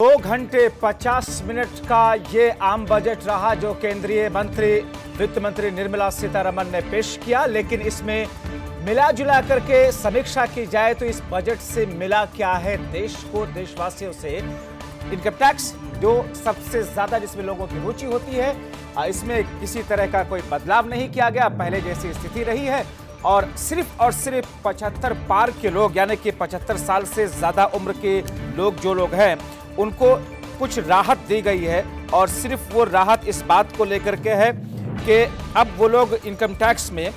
दो घंटे 50 मिनट का ये आम बजट रहा जो केंद्रीय मंत्री, वित्त मंत्री निर्मला सीतारमन ने पेश किया, लेकिन इसमें मिला जुला करके समीक्षा की जाए तो इस बजट से मिला क्या है देश को, देशवासियों से? इनकम टैक्स जो सबसे ज़्यादा जिसमें लोगों की रुचि होती है इसमें किसी तरह का कोई बदलाव नहीं किया गया, पहले जैसी स्थिति रही है। और सिर्फ़ और सिर्फ़ 75 पार के लोग, यानी कि 75 साल से ज़्यादा उम्र के लोग, जो लोग हैं उनको कुछ राहत दी गई है और सिर्फ़ वो राहत इस बात को लेकर के है कि अब वो लोग इनकम टैक्स में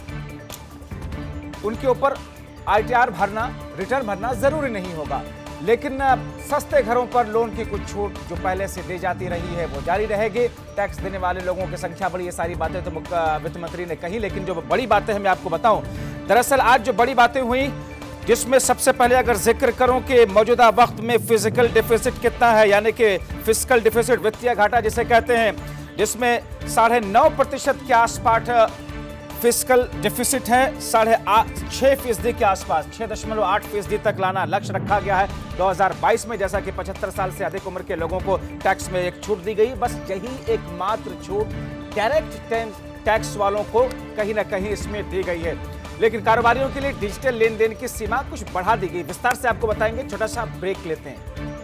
उनके ऊपर आईटीआर भरना रिटर्न भरना ज़रूरी नहीं होगा। लेकिन सस्ते घरों पर लोन की कुछ छूट जो पहले से दी जाती रही है, वो जारी रहेगी। टैक्स देने वाले लोगों की संख्या बढ़ी, ये सारी बातें तो वित्त मंत्री ने कही, लेकिन जो बड़ी बातें हैं मैं आपको बताऊँ। दरअसल आज जो बड़ी बातें हुई जिसमें सबसे पहले अगर ज़िक्र करूँ कि मौजूदा वक्त में फ़िज़िकल डिफिसिट कितना है, यानी कि फ़िज़िकल डिफिसिट वित्तीय घाटा जिसे कहते हैं, जिसमें साढ़े नौ प्रतिशत के आसपास फ़िज़िकल डिफिसिट है, साढ़े छह फ़ीसदी के आसपास, छह दशमलव आठ फ़ीसदी तक लाना लक्ष्य रखा गया है। 2022 में जैसा कि 75 साल से अधिक उम्र के लोगों को टैक्स में एक छूट दी गई, बस यही एकमात्र छूट डायरेक्ट टैक्स वालों को कहीं ना कहीं इसमें दी गई है। लेकिन कारोबारियों के लिए डिजिटल लेन देन की सीमा कुछ बढ़ा दी गई। विस्तार से आपको बताएँगे, छोटा सा ब्रेक लेते हैं।